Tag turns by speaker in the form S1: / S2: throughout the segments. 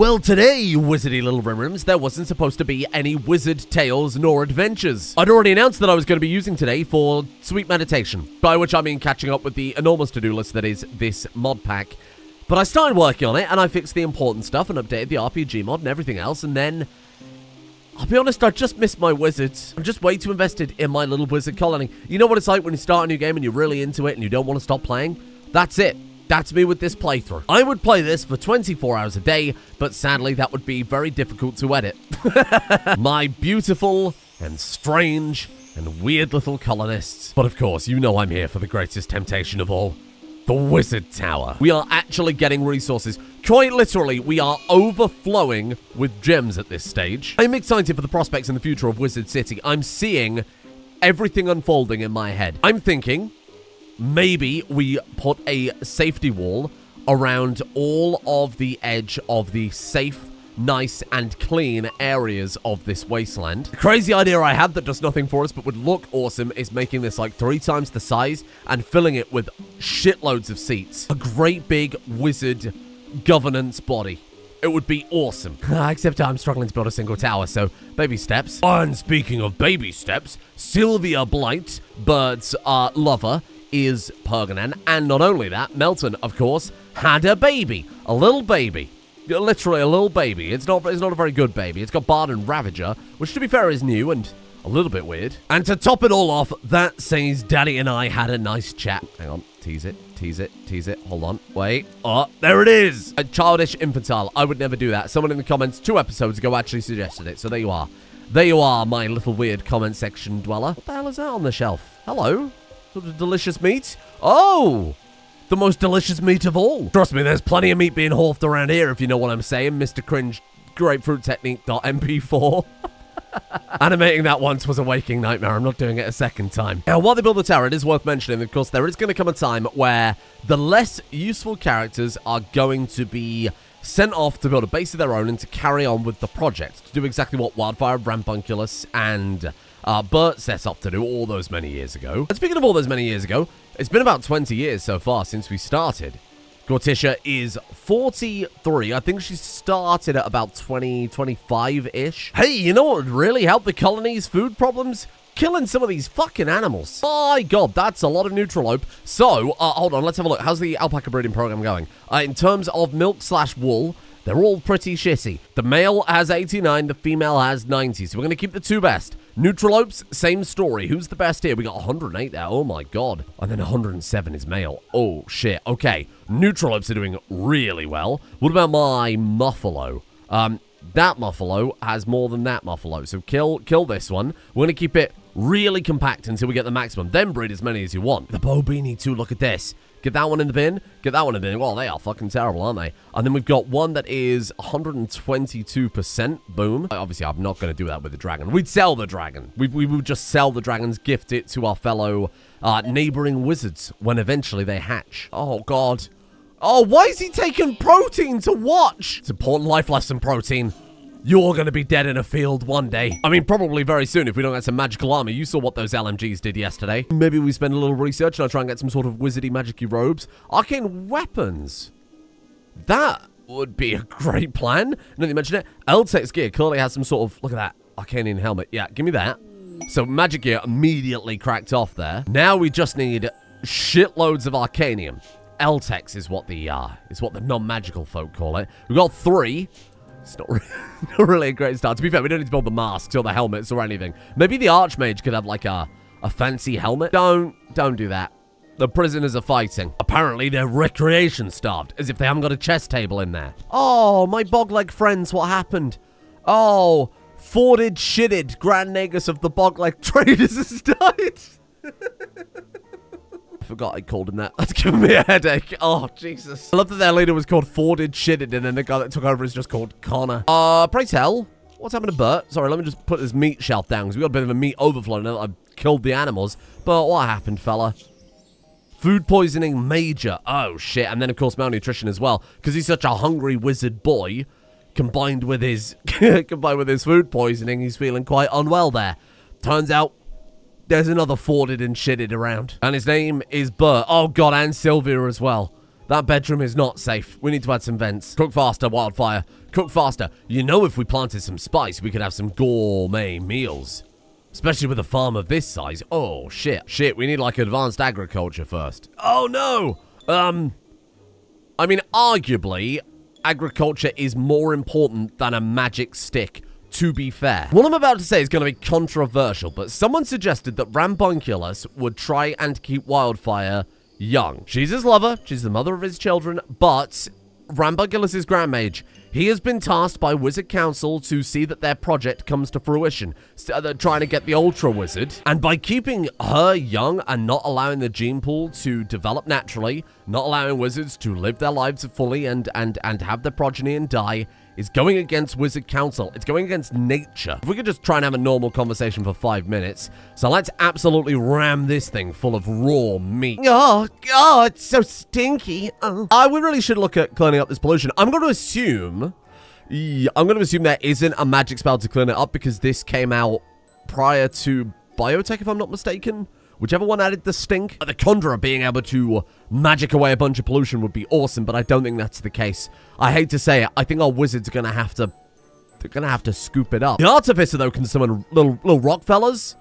S1: Well, today, wizardy little Rimrims, there wasn't supposed to be any wizard tales nor adventures. I'd already announced that I was going to be using today for sweet meditation, by which I mean catching up with the enormous to-do list that is this mod pack. But I started working on it, and I fixed the important stuff and updated the RPG mod and everything else, and then... I'll be honest, I just missed my wizards. I'm just way too invested in my little wizard colony. You know what it's like when you start a new game and you're really into it and you don't want to stop playing? That's it. That's me with this playthrough. I would play this for 24 hours a day, but sadly that would be very difficult to edit. My beautiful and strange and weird little colonists. But of course, you know I'm here for the greatest temptation of all. The Wizard Tower. We are actually getting resources. Quite literally, we are overflowing with gems at this stage. I'm excited for the prospects in the future of Wizard City. I'm seeing everything unfolding in my head. I'm thinking maybe we put a safety wall around all of the edge of the safe nice and clean areas of this wasteland. The crazy idea I had that does nothing for us but would look awesome is making this like three times the size and filling it with shitloads of seats. A great big wizard governance body. It would be awesome. Except I'm struggling to build a single tower, so baby steps. And speaking of baby steps, Sylvia Blight, Bird's uh, lover, is Perganan, and not only that, Melton, of course, had a baby. A little baby. Literally a little baby. It's not it's not a very good baby. It's got Bard and Ravager, which to be fair is new and a little bit weird. And to top it all off, that says Daddy and I had a nice chat. Hang on, tease it, tease it, tease it. Hold on, wait. Oh, there it is. A childish infantile. I would never do that. Someone in the comments two episodes ago actually suggested it, so there you are. There you are, my little weird comment section dweller. What the hell is that on the shelf? Hello? Sort of delicious meat? Oh! The most delicious meat of all. Trust me, there's plenty of meat being horfed around here, if you know what I'm saying, Mr. Cringe Grapefruit Technique.mp4. Animating that once was a waking nightmare. I'm not doing it a second time. Now, while they build the tower, it is worth mentioning, of course, there is going to come a time where the less useful characters are going to be sent off to build a base of their own and to carry on with the project, to do exactly what Wildfire, Rambunculus, and uh, Bert set off to do all those many years ago. And speaking of all those many years ago, it's been about 20 years so far since we started. Gorticia is 43. I think she started at about 20, 25-ish. Hey, you know what would really help the colony's food problems? Killing some of these fucking animals. My god, that's a lot of Neutralope. So, uh, hold on, let's have a look. How's the alpaca breeding program going? Uh, in terms of milk slash wool, they're all pretty shitty. The male has 89, the female has 90. So we're going to keep the two best. Neutralopes, same story. Who's the best here? We got 108 there. Oh my god. And then 107 is male. Oh shit. Okay. Neutralopes are doing really well. What about my Muffalo? Um, that Muffalo has more than that Muffalo. So kill kill this one. We're going to keep it really compact until we get the maximum. Then breed as many as you want. The Bobini too, look at this. Get that one in the bin. Get that one in the bin. Well, they are fucking terrible, aren't they? And then we've got one that is 122%. Boom. Obviously, I'm not going to do that with the dragon. We'd sell the dragon. We, we would just sell the dragons, gift it to our fellow uh, neighboring wizards when eventually they hatch. Oh, God. Oh, why is he taking protein to watch? It's important life lesson, protein. You're going to be dead in a field one day. I mean, probably very soon if we don't get some magical armor. You saw what those LMGs did yesterday. Maybe we spend a little research and I try and get some sort of wizardy magicy robes. Arcane weapons. That would be a great plan. Now that you mention it, Eltex gear clearly has some sort of... Look at that. Arcanian helmet. Yeah, give me that. So magic gear immediately cracked off there. Now we just need shitloads of Arcanium. Eltex is what the uh, is what the non-magical folk call it. We've got three. It's not really, not really a great start. To be fair, we don't need to build the masks or the helmets or anything. Maybe the Archmage could have like a, a fancy helmet. Don't, don't do that. The prisoners are fighting. Apparently, they're recreation starved, as if they haven't got a chess table in there. Oh, my bogleg friends, what happened? Oh, forded, shitted Grand Nagus of the bogleg traders has died. forgot I called him that. That's giving me a headache. Oh, Jesus. I love that their leader was called Forded Shitted, and then the guy that took over is just called Connor. Uh, pray tell, what's happened to Bert? Sorry, let me just put this meat shelf down, because we got a bit of a meat overflow now that I've killed the animals. But what happened, fella? Food poisoning major. Oh, shit. And then, of course, malnutrition as well, because he's such a hungry wizard boy. Combined with his combined with his food poisoning, he's feeling quite unwell there. Turns out there's another Forded and shitted around. And his name is Bert. Oh, God, and Sylvia as well. That bedroom is not safe. We need to add some vents. Cook faster, wildfire. Cook faster. You know if we planted some spice, we could have some gourmet meals. Especially with a farm of this size. Oh, shit. Shit, we need like advanced agriculture first. Oh, no! Um, I mean, arguably, agriculture is more important than a magic stick, to be fair. What I'm about to say is going to be controversial, but someone suggested that Rambunculus would try and keep Wildfire young. She's his lover, she's the mother of his children, but Rambunculus is Grand Mage. He has been tasked by Wizard Council to see that their project comes to fruition. So uh, they're trying to get the Ultra Wizard. And by keeping her young and not allowing the gene pool to develop naturally, not allowing wizards to live their lives fully and, and, and have their progeny and die, is going against Wizard Council. It's going against nature. If we could just try and have a normal conversation for five minutes. So let's absolutely ram this thing full of raw meat. Oh, God, it's so stinky. Oh. I we really should look at cleaning up this pollution. I'm going to assume... I'm going to assume there isn't a magic spell to clean it up because this came out prior to Biotech, if I'm not mistaken. Whichever one added the stink. The Conjurer being able to magic away a bunch of pollution would be awesome, but I don't think that's the case. I hate to say it, I think our wizards are going to have to... They're going to have to scoop it up. The Artificer, though, can summon little, little rock fellas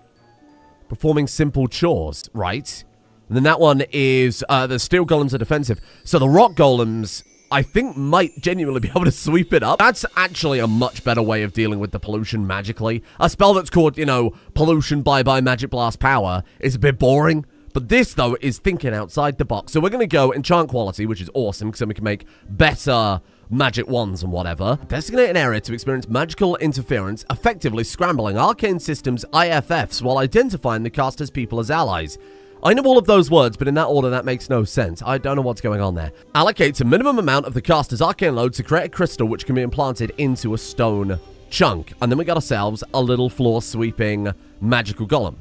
S1: performing simple chores, right? And then that one is uh, the Steel Golems are defensive. So the Rock Golems I think might genuinely be able to sweep it up. That's actually a much better way of dealing with the pollution magically. A spell that's called, you know, pollution bye-bye magic blast power is a bit boring. But this, though, is thinking outside the box. So we're going to go enchant quality, which is awesome, because then we can make better magic wands and whatever. Designate an area to experience magical interference, effectively scrambling arcane systems IFFs while identifying the caster's people as allies. I know all of those words, but in that order, that makes no sense. I don't know what's going on there. Allocates a minimum amount of the caster's arcane load to create a crystal which can be implanted into a stone chunk. And then we got ourselves a little floor sweeping magical golem.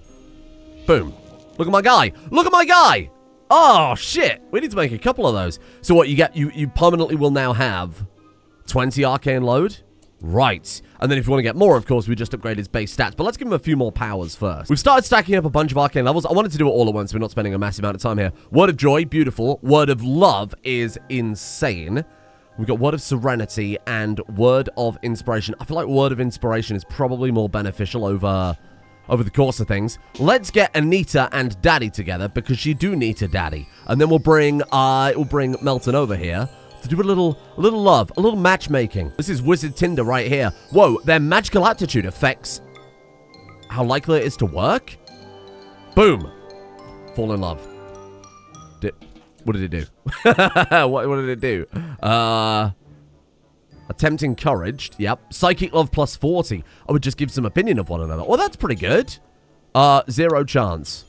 S1: Boom. Look at my guy. Look at my guy. Oh, shit. We need to make a couple of those. So what you get, you, you permanently will now have 20 arcane load. Right. And then if you want to get more, of course, we just upgrade his base stats. But let's give him a few more powers first. We've started stacking up a bunch of arcane levels. I wanted to do it all at once. We're not spending a massive amount of time here. Word of Joy, beautiful. Word of Love is insane. We've got Word of Serenity and Word of Inspiration. I feel like Word of Inspiration is probably more beneficial over over the course of things. Let's get Anita and Daddy together because she do need a daddy. And then we'll bring uh we'll bring Melton over here to do a little, a little love, a little matchmaking. This is Wizard Tinder right here. Whoa, their magical aptitude affects how likely it is to work? Boom. Fall in love. Did, what did it do? what, what did it do? Uh... Attempt encouraged. Yep. Psychic love plus 40. I would just give some opinion of one another. Well, that's pretty good. Uh, zero chance.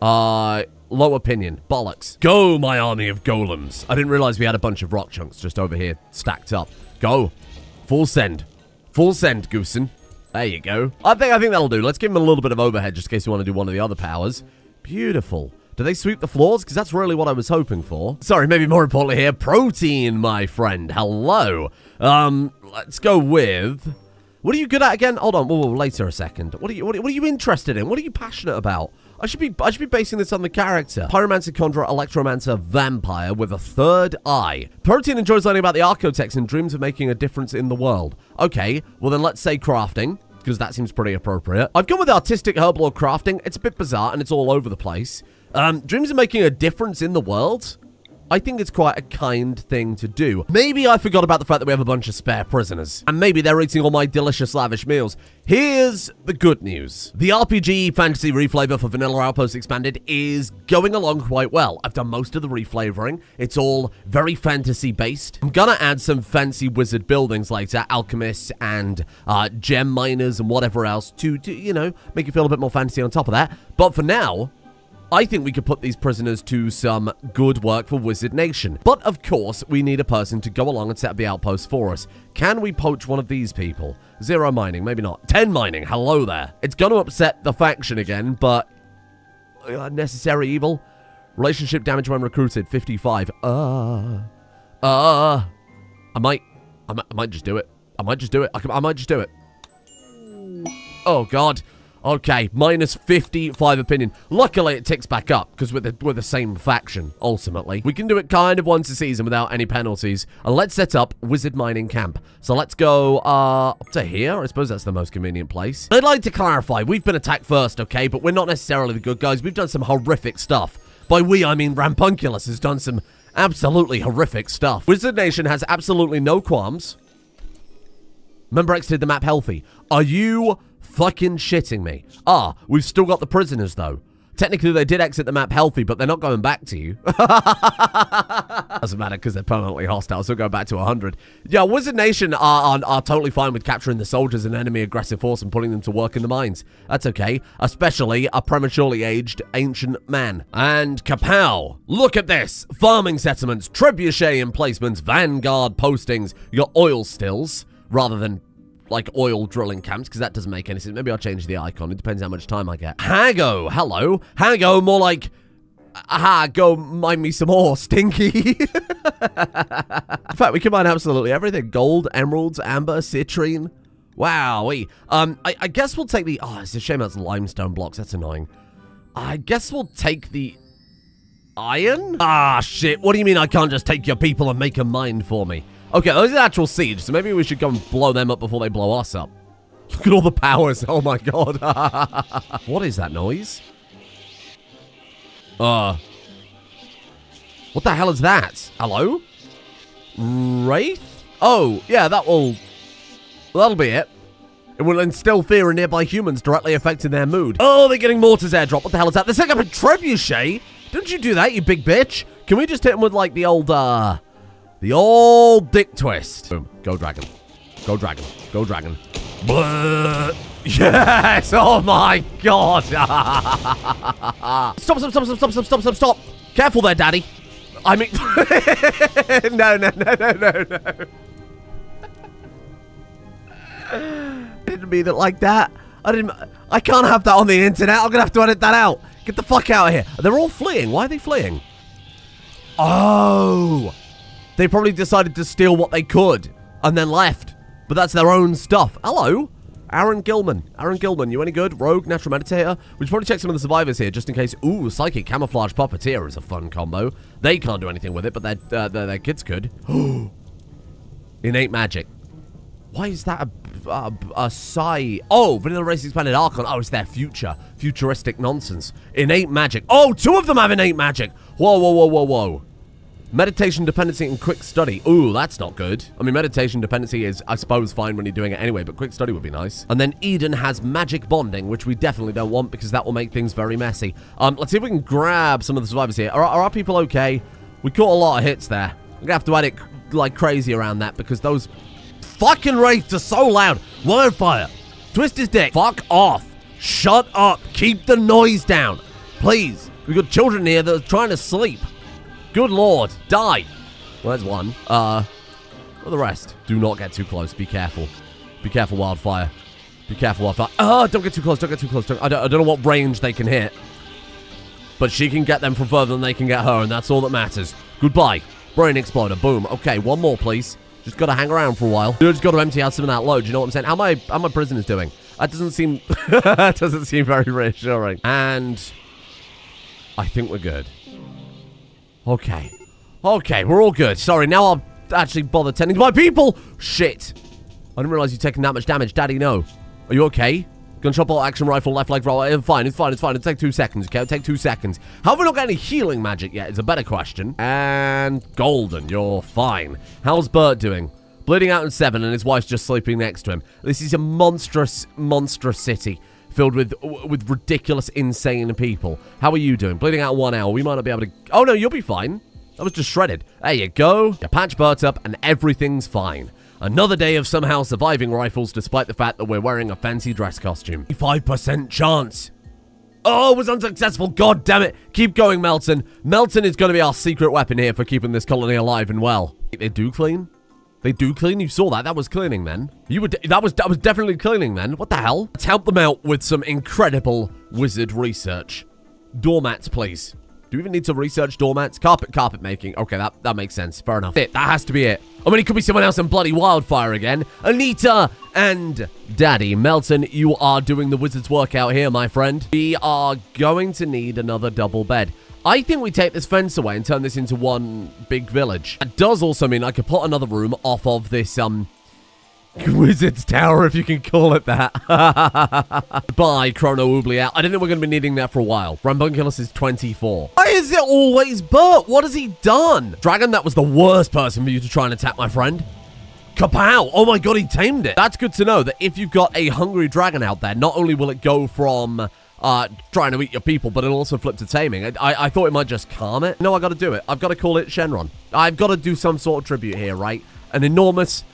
S1: Uh, Low opinion. Bollocks. Go, my army of golems. I didn't realize we had a bunch of rock chunks just over here stacked up. Go. Full send. Full send, Goosen. There you go. I think I think that'll do. Let's give him a little bit of overhead just in case you want to do one of the other powers. Beautiful. Do they sweep the floors? Because that's really what I was hoping for. Sorry, maybe more importantly here, protein, my friend. Hello. Um, let's go with... What are you good at again? Hold on, whoa, whoa, later a second. What are you what, what are you interested in? What are you passionate about? I should be I should be basing this on the character. Pyromancer, Conjurer, Electromancer, Vampire with a third eye. Protein enjoys learning about the Architects and dreams of making a difference in the world. Okay, well then let's say crafting because that seems pretty appropriate. I've gone with artistic herblore crafting. It's a bit bizarre and it's all over the place. Um, dreams of making a difference in the world? I think it's quite a kind thing to do. Maybe I forgot about the fact that we have a bunch of spare prisoners. And maybe they're eating all my delicious, lavish meals. Here's the good news. The RPG Fantasy Reflavor for Vanilla Outpost Expanded is going along quite well. I've done most of the reflavoring. It's all very fantasy-based. I'm gonna add some fancy wizard buildings later, alchemists and uh, gem miners and whatever else to, to, you know, make it feel a bit more fancy on top of that. But for now, I think we could put these prisoners to some good work for Wizard Nation. But of course, we need a person to go along and set up the outpost for us. Can we poach one of these people? Zero mining, maybe not. Ten mining, hello there. It's going to upset the faction again, but... Uh, necessary evil? Relationship damage when recruited, 55. Uh... Uh... I might... I might, I might just do it. I might just do it. I, can, I might just do it. Oh, God. Okay, minus 55 opinion. Luckily, it ticks back up, because we're the, we're the same faction, ultimately. We can do it kind of once a season without any penalties. And let's set up Wizard Mining Camp. So let's go uh, up to here. I suppose that's the most convenient place. I'd like to clarify, we've been attacked first, okay? But we're not necessarily the good guys. We've done some horrific stuff. By we, I mean Rambunculus has done some absolutely horrific stuff. Wizard Nation has absolutely no qualms. Member exited the map healthy. Are you fucking shitting me? Ah, we've still got the prisoners, though. Technically, they did exit the map healthy, but they're not going back to you. Doesn't matter because they're permanently hostile, so go back to 100. Yeah, Wizard Nation are, are, are, totally fine with capturing the soldiers and enemy aggressive force and putting them to work in the mines. That's okay, especially a prematurely aged ancient man. And kapow! Look at this! Farming settlements, trebuchet emplacements, vanguard postings, your oil stills, rather than like oil drilling camps because that doesn't make any sense. Maybe I'll change the icon. It depends how much time I get. Hago, hello. Hago, more like, aha, go mine me some more, stinky. In fact, we can mine absolutely everything. Gold, emeralds, amber, citrine. Wow, we. Um, I, I guess we'll take the, oh, it's a shame that's limestone blocks. That's annoying. I guess we'll take the iron? Ah, shit. What do you mean I can't just take your people and make a mine for me? Okay, those are actual siege, so maybe we should go and blow them up before they blow us up. Look at all the powers. Oh my god. what is that noise? Uh. What the hell is that? Hello? Wraith? Oh, yeah, that will... That'll be it. It will instill fear in nearby humans, directly affecting their mood. Oh, they're getting mortars airdrop. What the hell is that? They're setting up a trebuchet? Didn't you do that, you big bitch? Can we just hit them with, like, the old, uh... The old dick twist. Boom. Go dragon. Go dragon. Go dragon. Blah. Yes! Oh my god! stop, stop, stop, stop, stop, stop, stop, stop, stop! Careful there, daddy. I mean... no, no, no, no, no, no. didn't mean it like that. I didn't... I can't have that on the internet. I'm gonna have to edit that out. Get the fuck out of here. They're all fleeing. Why are they fleeing? Oh! They probably decided to steal what they could and then left. But that's their own stuff. Hello? Aaron Gilman. Aaron Gilman, you any good? Rogue, Natural Meditator? We should probably check some of the survivors here, just in case. Ooh, Psychic Camouflage Puppeteer is a fun combo. They can't do anything with it, but their, uh, their, their kids could. Innate Magic. Why is that a, a, a Psy? Oh, Vanilla Race Expanded Archon. Oh, it's their future. Futuristic nonsense. Innate Magic. Oh, two of them have Innate Magic. Whoa, whoa, whoa, whoa, whoa. Meditation dependency and quick study. Ooh, that's not good. I mean, meditation dependency is, I suppose, fine when you're doing it anyway, but quick study would be nice. And then Eden has magic bonding, which we definitely don't want because that will make things very messy. Um, let's see if we can grab some of the survivors here. Are, are our people okay? We caught a lot of hits there. I'm gonna have to edit like crazy around that because those fucking wraiths are so loud. Wildfire. Twist his dick. Fuck off. Shut up. Keep the noise down. Please. We've got children here that are trying to sleep. Good lord. Die. Well, there's one. Uh, what the rest? Do not get too close. Be careful. Be careful, wildfire. Be careful, wildfire. Oh, don't get too close. Don't get too close. Don't, I, don't, I don't know what range they can hit. But she can get them from further than they can get her, and that's all that matters. Goodbye. Brain exploder. Boom. Okay, one more, please. Just gotta hang around for a while. Just gotta empty out some of that load. You know what I'm saying? How my how my prisoners doing? That doesn't seem that doesn't seem very reassuring. And I think we're good. Okay. Okay, we're all good. Sorry, now I'll actually bother tending to my people. Shit. I didn't realize you're taking that much damage. Daddy, no. Are you okay? Gunshot bolt, action rifle, left leg roll. It's fine, it's fine, it's fine. It'll take two seconds, okay? It'll take two seconds. How have we not got any healing magic yet? Is a better question. And Golden, you're fine. How's Bert doing? Bleeding out in seven, and his wife's just sleeping next to him. This is a monstrous, monstrous city filled with with ridiculous, insane people. How are you doing? Bleeding out one hour. We might not be able to... Oh, no, you'll be fine. That was just shredded. There you go. You patch Bert up, and everything's fine. Another day of somehow surviving rifles despite the fact that we're wearing a fancy dress costume. 5% chance. Oh, it was unsuccessful. God damn it. Keep going, Melton. Melton is going to be our secret weapon here for keeping this colony alive and well. They do clean? They do clean? You saw that. That was cleaning, then. You would. That was that was definitely cleaning, then. What the hell? Let's help them out with some incredible wizard research. Doormats, please. Do we even need to research doormats? Carpet, carpet making. Okay, that, that makes sense. Fair enough. It, that has to be it. Oh, I mean, it could be someone else in bloody wildfire again. Anita and Daddy Melton, you are doing the wizard's work out here, my friend. We are going to need another double bed. I think we take this fence away and turn this into one big village. That does also mean I could put another room off of this, um, Wizard's Tower, if you can call it that. Bye, Chrono Oubliette. I don't think we're going to be needing that for a while. Rambunculus is 24. Why is it always Bert? What has he done? Dragon, that was the worst person for you to try and attack, my friend. Kapow! Oh my god, he tamed it. That's good to know that if you've got a hungry dragon out there, not only will it go from uh, trying to eat your people, but it'll also flip to taming. I, I thought it might just calm it. No, I gotta do it. I've got to call it Shenron. I've got to do some sort of tribute here, right? An enormous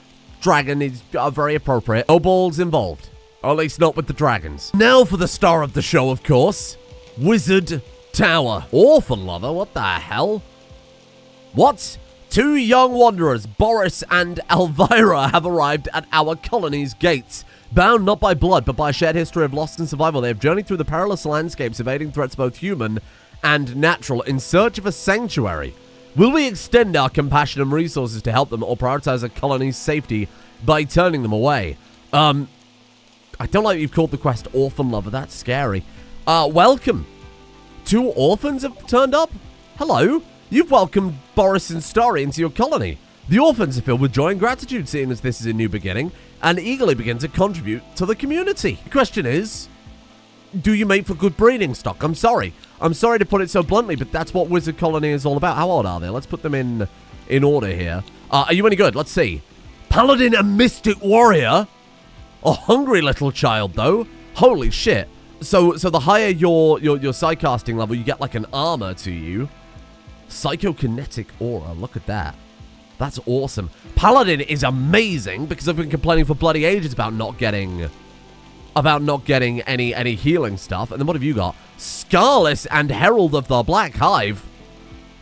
S1: dragon is uh, very appropriate. No balls involved. Or at least not with the dragons. Now for the star of the show, of course. Wizard Tower. Orphan lover? What the hell? What? Two young wanderers, Boris and Elvira, have arrived at our colony's gates. Bound not by blood, but by a shared history of loss and survival, they have journeyed through the perilous landscapes, evading threats both human and natural, in search of a sanctuary. Will we extend our compassion and resources to help them or prioritize a colony's safety by turning them away? Um, I don't like you've called the quest Orphan Lover. That's scary. Uh, welcome. Two orphans have turned up? Hello. You've welcomed Boris and Starry into your colony. The orphans are filled with joy and gratitude seeing as this is a new beginning and eagerly begin to contribute to the community. The question is, do you make for good breeding stock? I'm sorry. I'm sorry to put it so bluntly, but that's what Wizard Colony is all about. How old are they? Let's put them in in order here. Uh, are you any good? Let's see. Paladin and Mystic Warrior. A hungry little child, though. Holy shit. So so the higher your, your, your psycasting level, you get like an armor to you. Psychokinetic aura. Look at that. That's awesome. Paladin is amazing because I've been complaining for bloody ages about not getting about not getting any any healing stuff. And then what have you got? Scarless and Herald of the Black Hive.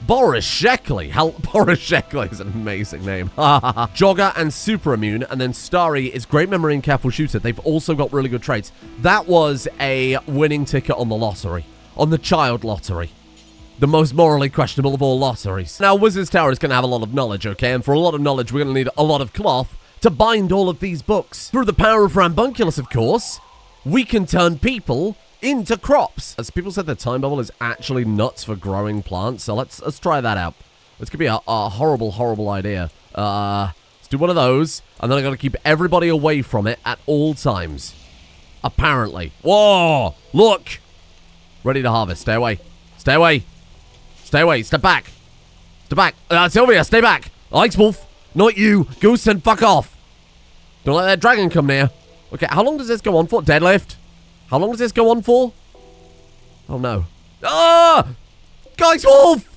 S1: Boris Sheckley. Hell, Boris Sheckley is an amazing name. Jogger and Super Immune, and then Starry is Great Memory and Careful Shooter. They've also got really good traits. That was a winning ticket on the lottery. On the child lottery. The most morally questionable of all lotteries. Now, Wizard's Tower is going to have a lot of knowledge, okay? And for a lot of knowledge, we're going to need a lot of cloth to bind all of these books. Through the power of Rambunculus, of course, we can turn people into crops. As people said, the time bubble is actually nuts for growing plants, so let's let's try that out. This could be a, a horrible, horrible idea. Uh, let's do one of those, and then I gotta keep everybody away from it at all times. Apparently. Whoa! Look! Ready to harvest. Stay away. Stay away. Stay away. Step back. Step back. Uh, Sylvia, stay back. Alex Wolf, not you. Goose and fuck off. Don't let that dragon come near. Okay, how long does this go on for? Deadlift? How long does this go on for? Oh, no. Ah! Guys, wolf!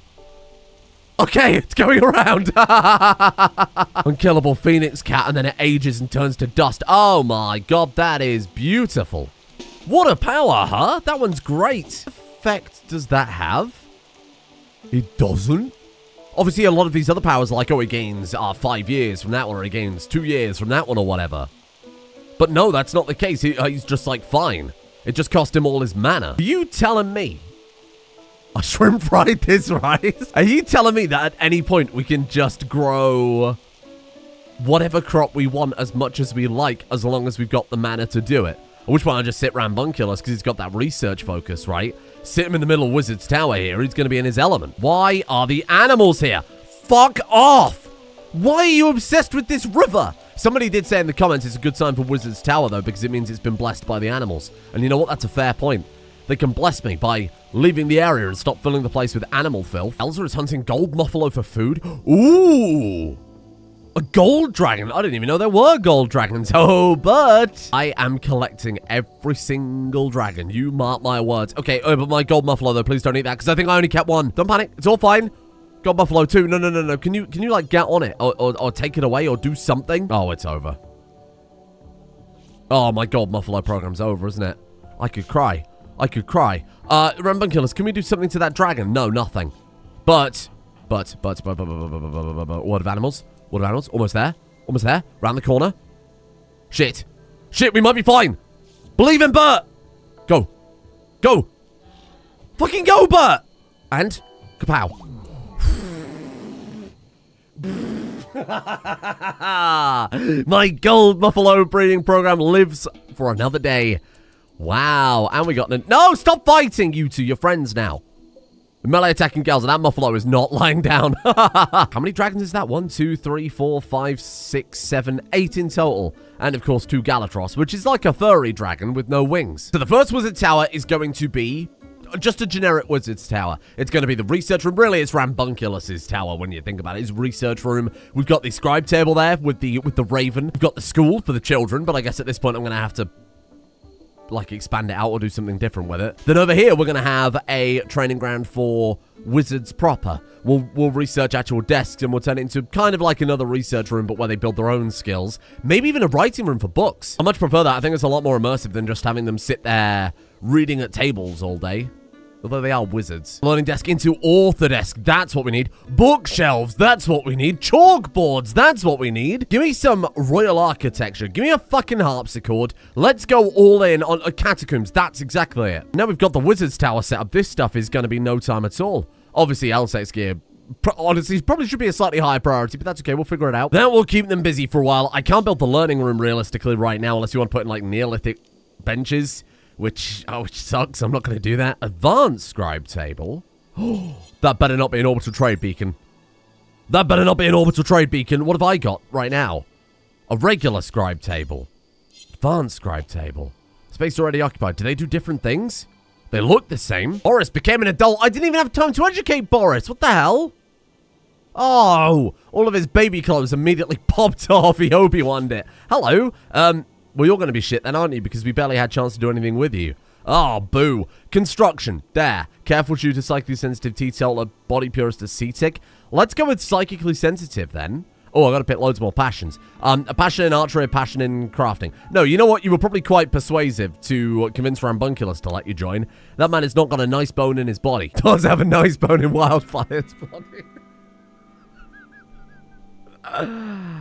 S1: Okay, it's going around. Unkillable phoenix cat, and then it ages and turns to dust. Oh my god, that is beautiful. What a power, huh? That one's great. What effect does that have? It doesn't? Obviously, a lot of these other powers, like, oh, it gains uh, five years from that one, or it gains two years from that one, or whatever. But no, that's not the case. He, uh, he's just like, fine. It just cost him all his mana. Are you telling me a shrimp fried this rice? Are you telling me that at any point we can just grow whatever crop we want as much as we like as long as we've got the mana to do it? Which point I just sit Rambunculus because he's got that research focus, right? Sit him in the middle of Wizard's Tower here. He's going to be in his element. Why are the animals here? Fuck off! Why are you obsessed with this river? Somebody did say in the comments it's a good sign for Wizard's Tower, though, because it means it's been blessed by the animals. And you know what? That's a fair point. They can bless me by leaving the area and stop filling the place with animal filth. Elsa is hunting gold muffalo for food. Ooh! A gold dragon. I didn't even know there were gold dragons. Oh, but I am collecting every single dragon. You mark my words. Okay, oh, but my gold muffalo, though, please don't eat that, because I think I only kept one. Don't panic. It's all fine. Got Buffalo too. No, no, no, no. Can you, can you like, get on it? Or, or, or take it away or do something? Oh, it's over. Oh, my God, Muffalo program's over, isn't it? I could cry. I could cry. Uh, Rambunculus, can we do something to that dragon? No, nothing. But, but, but, but, but, but, but, but, but, but, what of animals? What animals? Almost there. Almost there. Round the corner. Shit. Shit, we might be fine. Believe in Bert. Go. Go. Fucking go, Bert. And Kapow. My gold muffalo breeding program lives for another day. Wow. And we got... No, stop fighting, you two. You're friends now. Melee attacking girls, and that Muffalo is not lying down. How many dragons is that? One, two, three, four, five, six, seven, eight in total. And of course, two Galatros, which is like a furry dragon with no wings. So the first wizard tower is going to be just a generic wizard's tower. It's going to be the research room. Really, it's Rambunculus's tower when you think about it. His research room. We've got the scribe table there with the with the raven. We've got the school for the children, but I guess at this point I'm going to have to like expand it out or do something different with it. Then over here, we're going to have a training ground for wizards proper. We'll, we'll research actual desks and we'll turn it into kind of like another research room, but where they build their own skills. Maybe even a writing room for books. I much prefer that. I think it's a lot more immersive than just having them sit there reading at tables all day. Although they are wizards. Learning desk into author desk. That's what we need. Bookshelves. That's what we need. Chalkboards. That's what we need. Give me some royal architecture. Give me a fucking harpsichord. Let's go all in on uh, catacombs. That's exactly it. Now we've got the wizard's tower set up. This stuff is going to be no time at all. Obviously, Eltex gear honestly, probably should be a slightly higher priority, but that's okay. We'll figure it out. That will keep them busy for a while. I can't build the learning room realistically right now unless you want to put in like Neolithic benches which, oh, which sucks. I'm not going to do that. Advanced scribe table. that better not be an orbital trade beacon. That better not be an orbital trade beacon. What have I got right now? A regular scribe table. Advanced scribe table. Space already occupied. Do they do different things? They look the same. Boris became an adult. I didn't even have time to educate Boris. What the hell? Oh, all of his baby clothes immediately popped off. He Obi-Wan it. Hello. Um, well, you're going to be shit then, aren't you? Because we barely had a chance to do anything with you. Oh, boo. Construction. There. Careful shooter, psychically sensitive, Teetotaler, body purist, ascetic. Let's go with psychically sensitive then. Oh, I got to pick loads more passions. Um, a passion in archery, a passion in crafting. No, you know what? You were probably quite persuasive to convince Rambunculus to let you join. That man has not got a nice bone in his body. Does have a nice bone in Wildfire's body.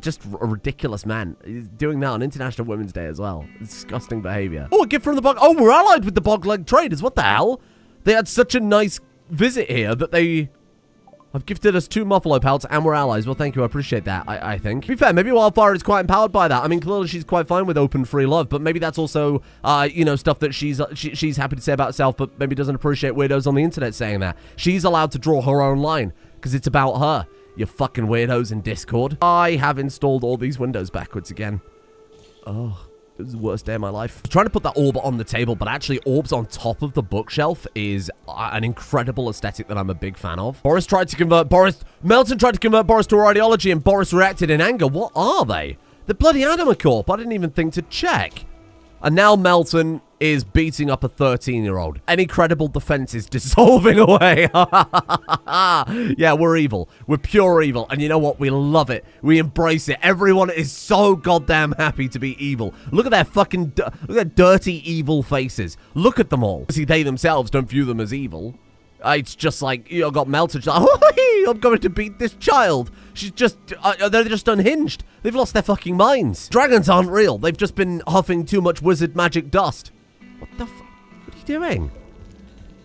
S1: just a ridiculous man. He's doing that on International Women's Day as well. Disgusting behavior. Oh, a gift from the bog. Oh, we're allied with the bog-leg traders. What the hell? They had such a nice visit here that they have gifted us two Muffalo pelts and we're allies. Well, thank you. I appreciate that, I, I think. To be fair, maybe Wildfire is quite empowered by that. I mean, clearly she's quite fine with open free love, but maybe that's also, uh, you know, stuff that she's uh, she, she's happy to say about herself, but maybe doesn't appreciate weirdos on the internet saying that. She's allowed to draw her own line because it's about her you fucking weirdos in Discord. I have installed all these windows backwards again. Oh, it was the worst day of my life. trying to put that orb on the table, but actually orbs on top of the bookshelf is uh, an incredible aesthetic that I'm a big fan of. Boris tried to convert Boris... Melton tried to convert Boris to our ideology, and Boris reacted in anger. What are they? The bloody Anima Corp. I didn't even think to check. And now Melton is beating up a 13-year-old. Any credible defense is dissolving away. yeah, we're evil. We're pure evil. And you know what? We love it. We embrace it. Everyone is so goddamn happy to be evil. Look at their fucking... Look at dirty, evil faces. Look at them all. See, they themselves don't view them as evil. Uh, it's just like, you got melted. I'm going to beat this child. She's just, uh, they're just unhinged. They've lost their fucking minds. Dragons aren't real. They've just been huffing too much wizard magic dust. What the What are you doing?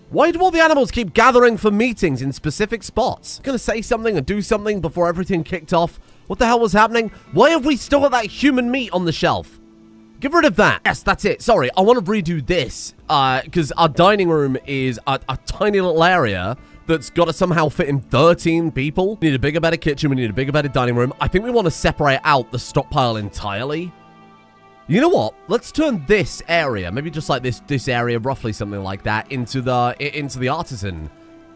S1: Why do all the animals keep gathering for meetings in specific spots? Gonna say something and do something before everything kicked off? What the hell was happening? Why have we still got that human meat on the shelf? Get rid of that. Yes, that's it. Sorry, I want to redo this. Uh, because uh, our dining room is a, a tiny little area that's got to somehow fit in 13 people. We need a bigger, better kitchen. We need a bigger, better dining room. I think we want to separate out the stockpile entirely. You know what? Let's turn this area, maybe just like this this area, roughly something like that, into the into the artisan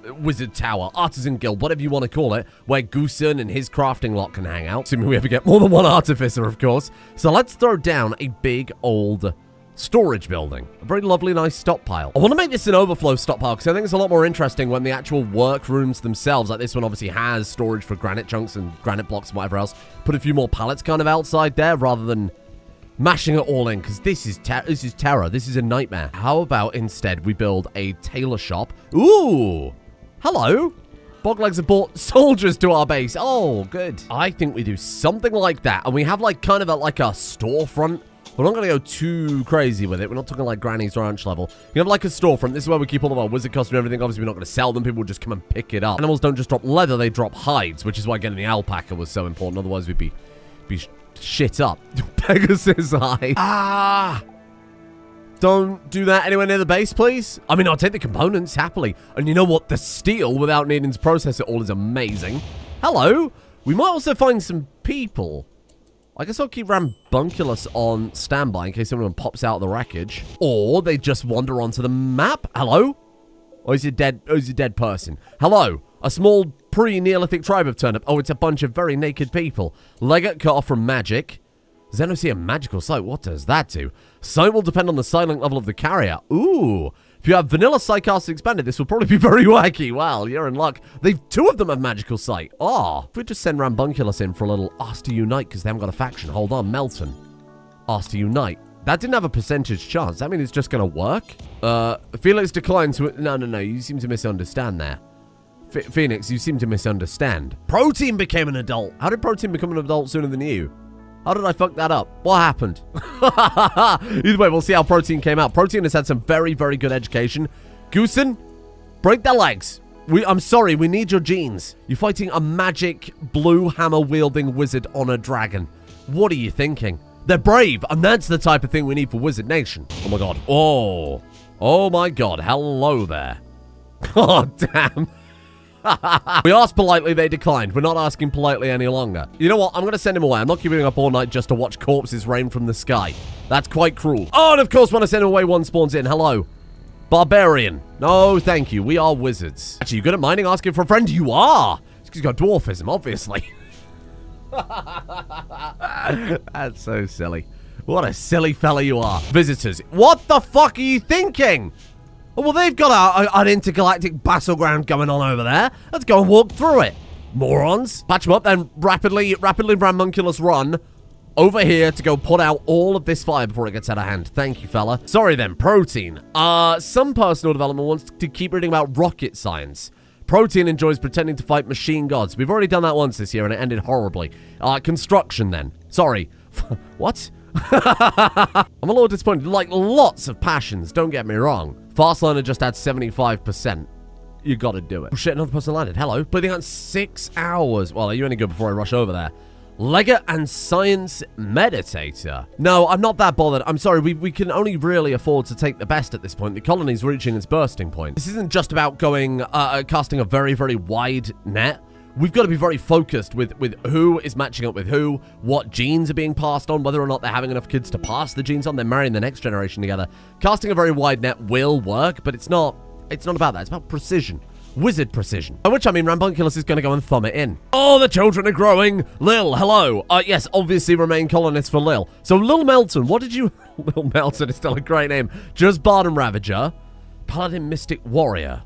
S1: uh, wizard tower, artisan guild, whatever you want to call it, where Goosen and his crafting lot can hang out. Assuming we ever get more than one artificer, of course. So let's throw down a big old storage building. A very lovely, nice stockpile. I want to make this an overflow stockpile because I think it's a lot more interesting when the actual workrooms themselves, like this one obviously has storage for granite chunks and granite blocks and whatever else. Put a few more pallets kind of outside there rather than mashing it all in because this is this is terror. This is a nightmare. How about instead we build a tailor shop? Ooh, Hello. Boglegs have brought soldiers to our base. Oh, good. I think we do something like that. And we have like kind of a, like a storefront We're not going to go too crazy with it. We're not talking like Granny's Ranch level. You have like a storefront. This is where we keep all of our wizard costumes and everything. Obviously, we're not going to sell them. People will just come and pick it up. Animals don't just drop leather. They drop hides, which is why getting the alpaca was so important. Otherwise, we'd be, be sh shit up. Pegasus hide. Ah! Don't do that anywhere near the base, please. I mean, I'll take the components happily. And you know what? The steel, without needing to process it all, is amazing. Hello. We might also find some people. I guess I'll keep Rambunculus on standby in case anyone pops out of the wreckage. Or they just wander onto the map. Hello? Or is it dead? Or is it dead person? Hello? A small pre-Neolithic tribe have turned up. Oh, it's a bunch of very naked people. Legate cut off from magic. Xenosia magical sight. What does that do? Sight will depend on the psylink level of the carrier. Ooh. If you have vanilla Psycast expanded, this will probably be very wacky. Wow, you're in luck. They two of them have magical sight. Ah, oh, if we just send Rambunculus in for a little ask to unite because they haven't got a faction. Hold on, Melton. Ask to unite. That didn't have a percentage chance. That means it's just going to work? Uh, Felix declines. No, no, no. You seem to misunderstand there. F Phoenix, you seem to misunderstand. Protein became an adult. How did Protein become an adult sooner than you? How did I fuck that up? What happened? Either way, we'll see how Protein came out. Protein has had some very, very good education. Goosen, break their legs. We, I'm sorry, we need your genes. You're fighting a magic blue hammer-wielding wizard on a dragon. What are you thinking? They're brave, and that's the type of thing we need for Wizard Nation. Oh my god. Oh. Oh my god. Hello there. God damn. we asked politely, they declined. We're not asking politely any longer. You know what? I'm going to send him away. I'm not keeping up all night just to watch corpses rain from the sky. That's quite cruel. Oh, and of course, when I send him away, one spawns in. Hello. Barbarian. No, thank you. We are wizards. Actually, you good at mining? Asking for a friend? You are. He's got dwarfism, obviously. That's so silly. What a silly fella you are. Visitors. What the fuck are you thinking? Oh, well, they've got a, a, an intergalactic battleground going on over there. Let's go and walk through it. Morons. Patch them up, then rapidly, rapidly Rambunculus run over here to go put out all of this fire before it gets out of hand. Thank you, fella. Sorry then, Protein. Uh, some personal development wants to keep reading about rocket science. Protein enjoys pretending to fight machine gods. We've already done that once this year and it ended horribly. Uh, construction then. Sorry. what? I'm a little disappointed. Like, lots of passions, don't get me wrong. Fast learner just had 75%. You gotta do it. Oh shit, another person landed. Hello. Bleeding out six hours. Well, are you any good before I rush over there? Legate and Science Meditator. No, I'm not that bothered. I'm sorry, we, we can only really afford to take the best at this point. The colony's reaching its bursting point. This isn't just about going, uh, uh casting a very, very wide net. We've got to be very focused with, with who is matching up with who, what genes are being passed on, whether or not they're having enough kids to pass the genes on. They're marrying the next generation together. Casting a very wide net will work, but it's not it's not about that. It's about precision. Wizard precision. By which I mean Rambunculus is going to go and thumb it in. Oh, the children are growing. Lil, hello. Uh, yes, obviously remain colonists for Lil. So Lil Melton, what did you... Lil Melton is still a great name. Just and Ravager. Paladin Mystic Warrior.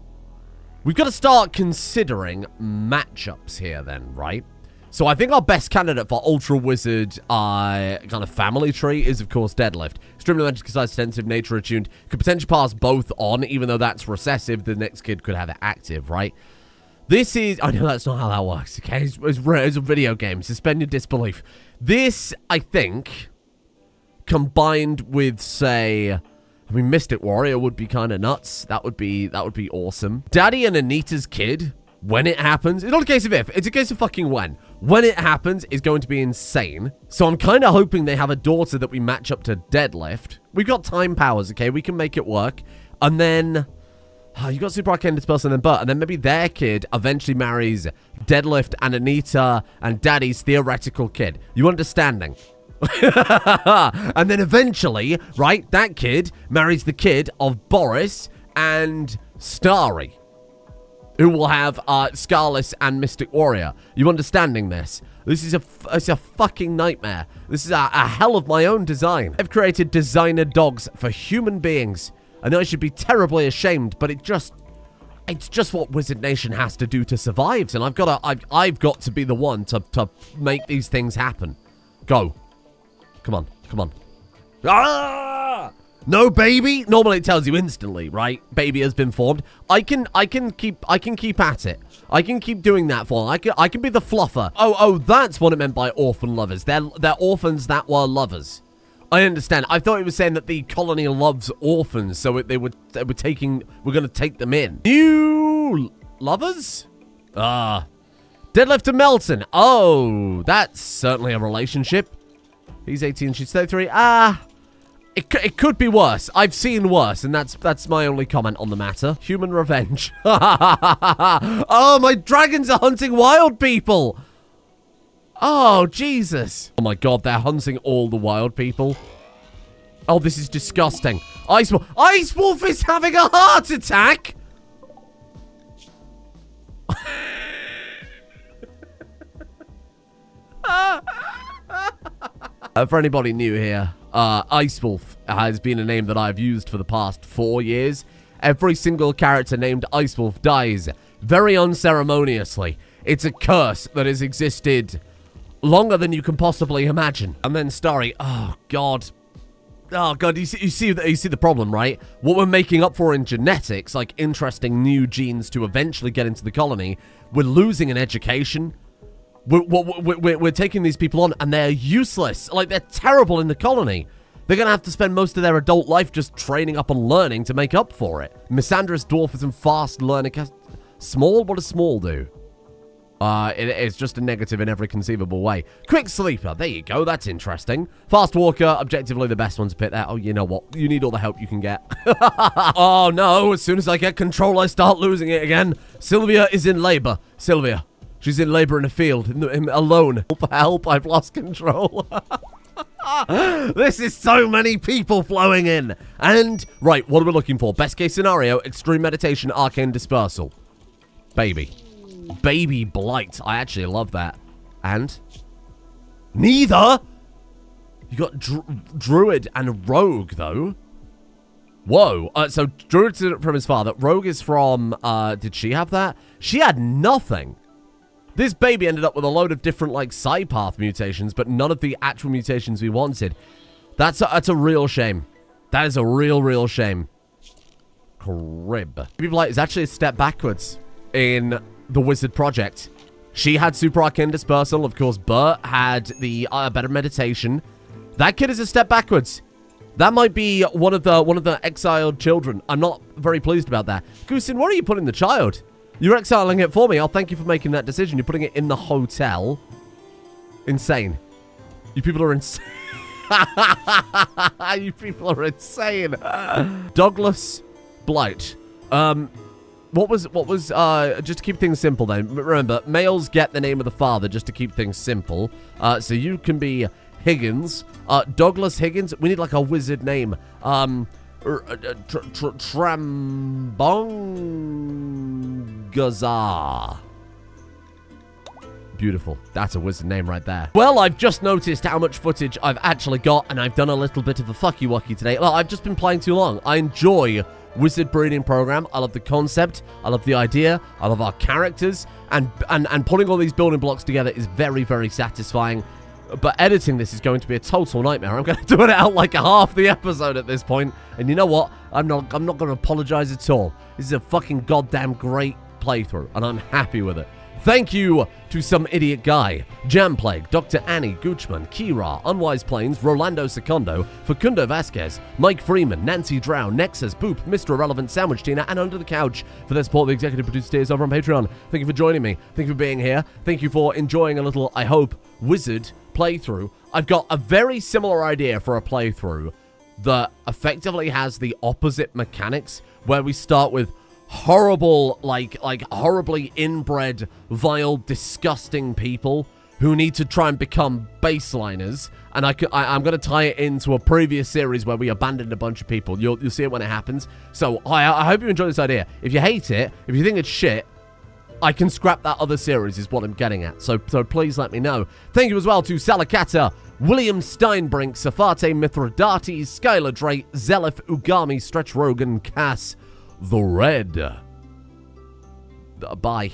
S1: We've got to start considering matchups here then, right? So I think our best candidate for Ultra Wizard uh, kind of family tree is, of course, Deadlift. Extremely magic size, extensive, nature attuned. Could potentially pass both on, even though that's recessive. The next kid could have it active, right? This is... I know that's not how that works, okay? It's, it's, it's a video game. Suspend your disbelief. This, I think, combined with, say... I mean, Mystic Warrior would be kind of nuts. That would be that would be awesome. Daddy and Anita's kid, when it happens, it's not a case of if, it's a case of fucking when. When it happens, is going to be insane. So I'm kind of hoping they have a daughter that we match up to Deadlift. We've got time powers, okay? We can make it work. And then... Oh, you got Super Arcane Dispersal and then But, and then maybe their kid eventually marries Deadlift and Anita and Daddy's theoretical kid. You understanding? and then eventually, right, that kid marries the kid of Boris and Starry, who will have uh, Scarless and Mystic Warrior. You understanding this? This is a, it's a fucking nightmare. This is a, a hell of my own design. I've created designer dogs for human beings. And I should be terribly ashamed, but it just it's just what Wizard Nation has to do to survive, and I've got to, I've, I've got to be the one to, to make these things happen. Go. Come on. Come on. Ah! No baby. Normally it tells you instantly, right? Baby has been formed. I can I can keep I can keep at it. I can keep doing that for. I can I can be the fluffer. Oh, oh, that's what it meant by orphan lovers. They're they're orphans that were lovers. I understand. I thought he was saying that the colony loves orphans, so they were they were taking we're going to take them in. New lovers? Ah. Deadlift to Melton. Oh, that's certainly a relationship. He's 18, she's 33. Ah. It, it could be worse. I've seen worse, and that's that's my only comment on the matter. Human revenge. oh, my dragons are hunting wild people. Oh, Jesus. Oh, my God, they're hunting all the wild people. Oh, this is disgusting. Ice Wolf. Ice Wolf is having a heart attack. uh, for anybody new here, uh, Ice Wolf has been a name that I've used for the past four years. Every single character named Ice Wolf dies very unceremoniously. It's a curse that has existed longer than you can possibly imagine. And then Starry, oh god. Oh god, you see, you see, you see the problem, right? What we're making up for in genetics, like interesting new genes to eventually get into the colony, we're losing in education. We're, we're, we're, we're taking these people on and they're useless. Like, they're terrible in the colony. They're going to have to spend most of their adult life just training up and learning to make up for it. Misandrous dwarfism, fast learning. Small? What does small do? Uh, it, it's just a negative in every conceivable way. Quick Sleeper, there you go, that's interesting. Fast Walker, objectively the best one to pick there. Oh, you know what? You need all the help you can get. oh no, as soon as I get control, I start losing it again. Sylvia is in labor. Sylvia, she's in labor in a field, in the, in, alone. Help, help, I've lost control. this is so many people flowing in. And, right, what are we looking for? Best case scenario, extreme meditation, arcane dispersal. Baby. Baby Blight. I actually love that. And? Neither? You got Dr Druid and Rogue, though. Whoa. Uh, so, Druid's from his father. Rogue is from, uh, did she have that? She had nothing. This baby ended up with a load of different, like, side path mutations, but none of the actual mutations we wanted. That's a, that's a real shame. That is a real, real shame. Crib. Baby Blight is actually a step backwards in the Wizard Project. She had Super Arcane Dispersal. Of course, Bert had the uh, Better Meditation. That kid is a step backwards. That might be one of the one of the exiled children. I'm not very pleased about that. Goosen, what are you putting the child? You're exiling it for me. I'll thank you for making that decision. You're putting it in the hotel. Insane. You people are insane. you people are insane. Douglas Blight. Um, what was, what was, uh, just to keep things simple then. Remember, males get the name of the father just to keep things simple. Uh, so you can be Higgins. Uh, Douglas Higgins. We need like a wizard name. Um, er, uh, tr tr Trambongazar. Beautiful. That's a wizard name right there. Well, I've just noticed how much footage I've actually got, and I've done a little bit of a fucky-wucky today. Well, I've just been playing too long. I enjoy wizard breeding program. I love the concept. I love the idea. I love our characters. And, and, and putting all these building blocks together is very, very satisfying. But editing this is going to be a total nightmare. I'm going to do it out like half the episode at this point. And you know what? I'm not, I'm not going to apologize at all. This is a fucking goddamn great playthrough. And I'm happy with it. Thank you to some idiot guy, Jamplague, Dr. Annie Goochman, Kira, Unwise Planes, Rolando Secondo, Facundo Vasquez, Mike Freeman, Nancy Drow, Nexus, Boop, Mr. Irrelevant, Sandwich Tina, and Under the Couch for their support the executive producer tiers over on Patreon. Thank you for joining me. Thank you for being here. Thank you for enjoying a little, I hope, wizard playthrough. I've got a very similar idea for a playthrough that effectively has the opposite mechanics, where we start with horrible, like, like horribly inbred, vile, disgusting people who need to try and become baseliners. And I, I, am going to tie it into a previous series where we abandoned a bunch of people. You'll, you'll see it when it happens. So I, I hope you enjoy this idea. If you hate it, if you think it's shit, I can scrap that other series is what I'm getting at. So, so please let me know. Thank you as well to Salakata, William Steinbrink, Safate Mithridates, Skylar Drake, Zelif Ugami, Stretch Rogan, Cass, the Red. Uh, bye.